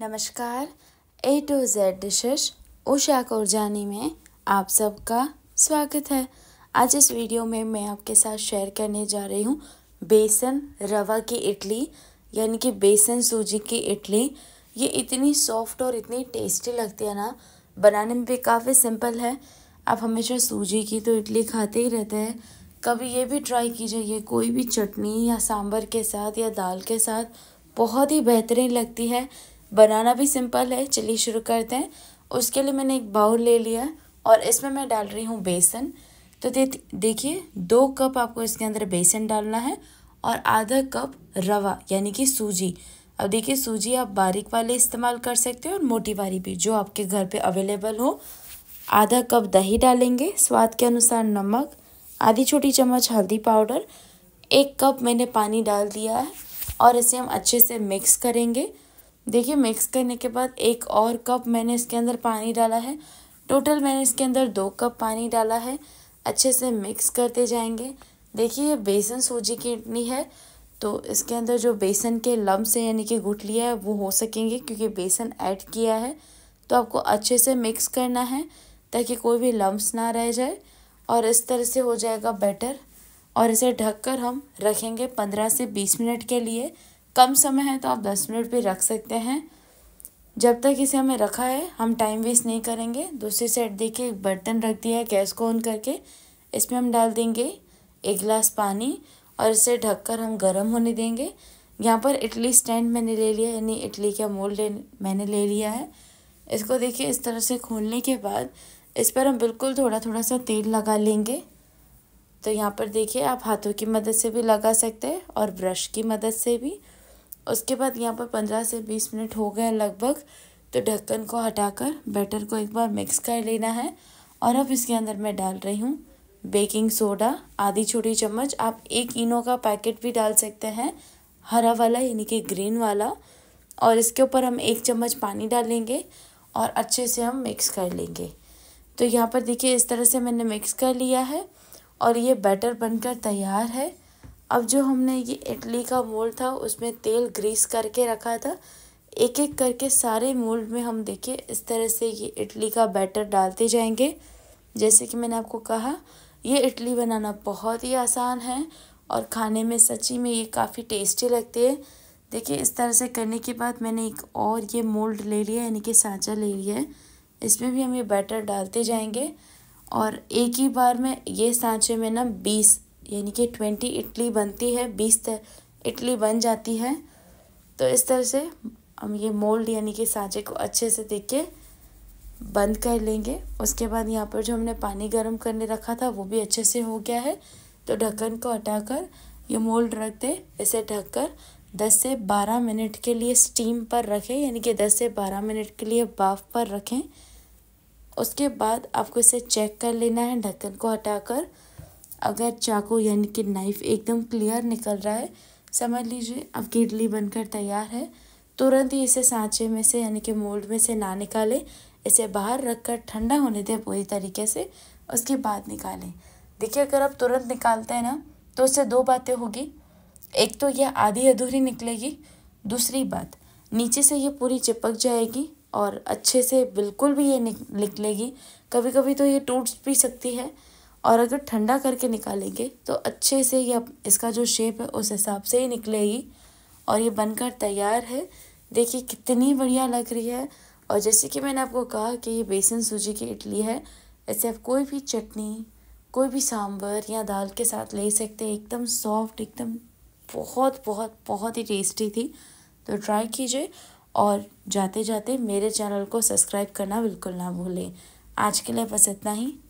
नमस्कार A to Z dishes Usha Korjani में आप सबका स्वागत है। आज इस वीडियो में मैं आपके साथ शेयर करने जा रही हूँ बेसन रवा की इडली, यानी कि बेसन सूजी की इडली। ये इतनी सॉफ्ट और इतनी टेस्टी लगती है ना, बनाने में भी काफ़ी सिंपल है। आप हमेशा सूजी की तो इडली खाते ही रहते हैं। कभी ये भी ट्राई कीजिए कोई भी चटनी या सांभर के साथ या दाल के साथ बहुत ही बेहतरीन लगती है। बनाना भी सिंपल है, चलिए शुरू करते हैं। उसके लिए मैंने एक बाउल ले लिया और इसमें मैं डाल रही हूँ बेसन। तो दे, देखिए, दो कप आपको इसके अंदर बेसन डालना है और आधा कप रवा, यानी कि सूजी। अब देखिए, सूजी आप बारीक वाले इस्तेमाल कर सकते हो और मोटी वाली भी, जो आपके घर पे अवेलेबल हो। आधा कप दही डालेंगे, स्वाद के अनुसार नमक, आधी छोटी चम्मच हल्दी पाउडर, एक कप मैंने पानी डाल दिया है और इसे हम अच्छे से मिक्स करेंगे। देखिए मिक्स करने के बाद एक और कप मैंने इसके अंदर पानी डाला है। टोटल मैंने इसके अंदर दो कप पानी डाला है। अच्छे से मिक्स करते जाएँगे। देखिए, ये बेसन सूजी की इडली है। तो इसके अंदर जो बेसन के लम्स हैं, यानी कि गुठलियाँ है, वो हो सकेंगे, क्योंकि बेसन ऐड किया है। तो आपको अच्छे से मिक्स करना है, ताकि कोई भी लम्स ना रह जाए। और इस तरह से हो जाएगा बैटर और इसे ढककर हम रखेंगे पंद्रह से बीस मिनट के लिए। कम समय है तो आप दस मिनट भी रख सकते हैं। जब तक इसे हमें रखा है, हम टाइम वेस्ट नहीं करेंगे। दूसरी साइड देखिए, एक बर्तन रख दिया है गैस को ऑन करके। इसमें हम डाल देंगे एक गिलास पानी और इसे ढककर हम गर्म होने देंगे। यहाँ पर इडली स्टैंड मैंने ले लिया, यानी इडली का मोल्ड मैंने ले लिया है। इसको देखिए, इस तरह से खोलने के बाद इस पर हम बिल्कुल थोड़ा थोड़ा सा तेल लगा लेंगे। तो यहाँ पर देखिए, आप हाथों की मदद से भी लगा सकते हैं और ब्रश की मदद से भी। उसके बाद यहाँ पर पंद्रह से बीस मिनट हो गए लगभग तो ढक्कन को हटाकर बैटर को एक बार मिक्स कर लेना है। और अब इसके अंदर मैं डाल रही हूँ बेकिंग सोडा आधी छोटी चम्मच। आप एक इनो का पैकेट भी डाल सकते हैं, हरा वाला यानी कि ग्रीन वाला। और इसके ऊपर हम एक चम्मच पानी डालेंगे और अच्छे से हम मिक्स कर लेंगे। तो यहाँ पर देखिए इस तरह से मैंने मिक्स कर लिया है और ये बैटर बनकर तैयार है। अब जो हमने ये इडली का मोल्ड था, उसमें तेल ग्रीस करके रखा था। एक एक करके सारे मोल्ड में हम देखिए, इस तरह से ये इडली का बैटर डालते जाएँगे। जैसे कि मैंने आपको कहा, ये इडली बनाना बहुत ही आसान है और खाने में सच्ची में ये काफ़ी टेस्टी लगती है। देखिए, इस तरह से करने के बाद मैंने एक और ये मोल्ड ले लिया, यानी कि सांचा ले लिया है। इसमें भी हम ये बैटर डालते जाएँगे और एक ही बार में ये सांचे में ना बीस यानी कि ट्वेंटी इडली बनती है, बीस इडली बन जाती है। तो इस तरह से हम ये मोल्ड यानी कि सांचे को अच्छे से देख के बंद कर लेंगे। उसके बाद यहाँ पर जो हमने पानी गर्म करने रखा था, वो भी अच्छे से हो गया है। तो ढक्कन को हटाकर ये मोल्ड रख दे इसे ढककर दस से बारह मिनट के लिए स्टीम पर रखें, यानी कि दस से बारह मिनट के लिए बाफ पर रखें। उसके बाद आपको इसे चेक कर लेना है, ढक्कन को हटाकर। अगर चाकू यानी कि नाइफ़ एकदम क्लियर निकल रहा है, समझ लीजिए आपकी इडली बनकर तैयार है, तुरंत ही इसे सांचे में से यानी कि मोल्ड में से ना निकालें, इसे बाहर रखकर ठंडा होने दें पूरी तरीके से, उसके बाद निकालें। देखिए, अगर आप तुरंत निकालते हैं ना तो उससे दो बातें होगी। एक तो यह आधी अधूरी निकलेगी, दूसरी बात, नीचे से ये पूरी चिपक जाएगी और अच्छे से बिल्कुल भी ये निकलेगी। कभी कभी तो ये टूट भी सकती है और अगर ठंडा करके निकालेंगे तो अच्छे से ये इसका जो शेप है, उस हिसाब से ही निकलेगी। और ये बनकर तैयार है। देखिए, कितनी बढ़िया लग रही है। और जैसे कि मैंने आपको कहा कि ये बेसन सूजी की इडली है। ऐसे आप कोई भी चटनी, कोई भी सांभर या दाल के साथ ले सकते हैं। एकदम सॉफ्ट एकदम बहुत बहुत बहुत ही टेस्टी थी। तो ट्राई कीजिए। और जाते जाते मेरे चैनल को सब्सक्राइब करना बिल्कुल ना भूलें। आज के लिए बस इतना ही।